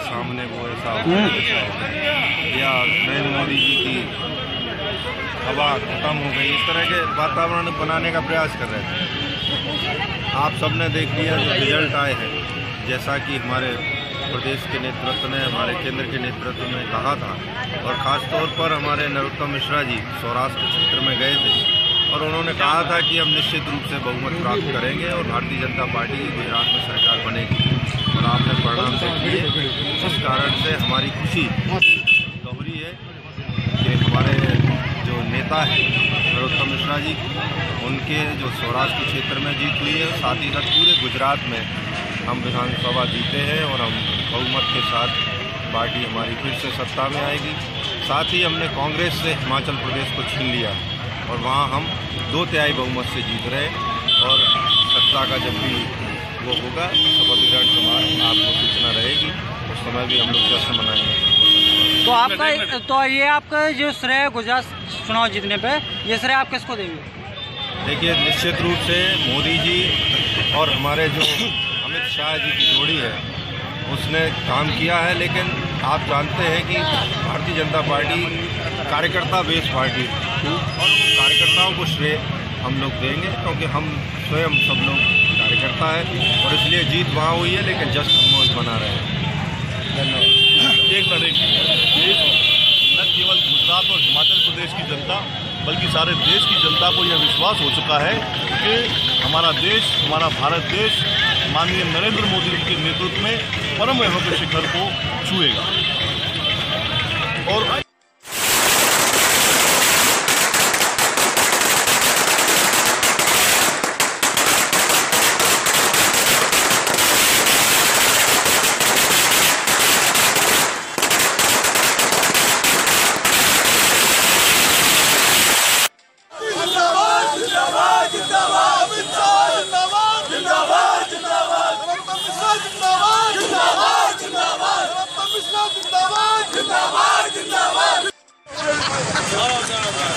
सामने वो ऐसा हो गया, ऐसा या नरेंद्र मोदी जी की हवा खत्म हो गई। इस तरह के वातावरण बनाने का प्रयास कर रहे थे आप सबने देख लिया जो रिज़ल्ट आए हैं। जैसा कि हमारे प्रदेश के नेतृत्व ने हमारे केंद्र के नेतृत्व में कहा था और ख़ास तौर पर हमारे नरोत्तम मिश्रा जी सौराष्ट्र क्षेत्र में गए थे और उन्होंने कहा था कि हम निश्चित रूप से बहुमत प्राप्त करेंगे और भारतीय जनता पार्टी की गुजरात में सरकार जिस कारण से हमारी खुशी दोहरी है कि हमारे जो नेता हैं, नरोत्तम मिश्रा जी, उनके जो सौराष्ट्र क्षेत्र में जीत हुई है, साथ ही साथ पूरे गुजरात में हम विधानसभा जीते हैं और हम बहुमत के साथ पार्टी हमारी फिर से सत्ता में आएगी। साथ ही हमने कांग्रेस से हिमाचल प्रदेश को छीन लिया और वहाँ हम दो तिहाई बहुमत से जीत रहे और सत्ता का जब भी वो होगा। शपथ ग्रहण समारोह आपको सूचना रहेगी उस समय भी हम लोग जश्न मनाएँगे। तो आपका तो ये आपका जो श्रेय गुजरात चुनाव जीतने पे ये श्रेय आप किसको देंगे? देखिए निश्चित रूप से मोदी जी और हमारे जो अमित शाह जी की जोड़ी है उसने काम किया है लेकिन आप जानते हैं कि भारतीय जनता पार्टी कार्यकर्ता बेस पार्टी और कार्यकर्ताओं को श्रेय हम लोग देंगे क्योंकि हम स्वयं सब लोग कार्यकर्ता हैं और इसलिए जीत वहाँ हुई है लेकिन जश्न हम लोग बना रहे हैं। धन्यवाद। एक मिनट न केवल गुजरात और हिमाचल प्रदेश की जनता बल्कि सारे देश की जनता को यह विश्वास हो चुका है कि हमारा देश हमारा भारत देश माननीय नरेंद्र मोदी जी के नेतृत्व में परम वैभव के शिखर को छुएगा। और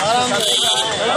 사랑합니다.